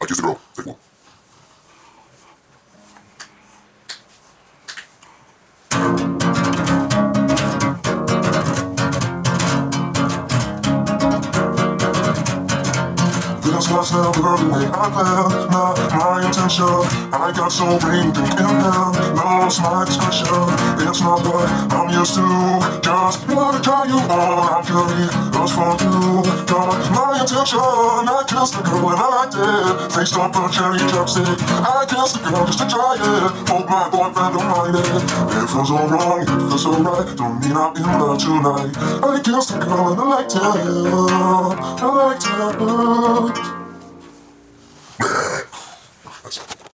I kissed a girl. Take one. Never the way I planned, not my intention. I got so ringed and in hand, lost my discretion. It's not what I'm used to. Just wanna try you on. I'm curious for you. Got my intention. I kissed the girl and I liked it. Faced up a cherry chapstick. I kissed the girl just to try it. Hope my boyfriend don't it. It feels wrong, it feels so right. Don't mean I'm in love tonight. I kissed the girl and I liked it. I liked it.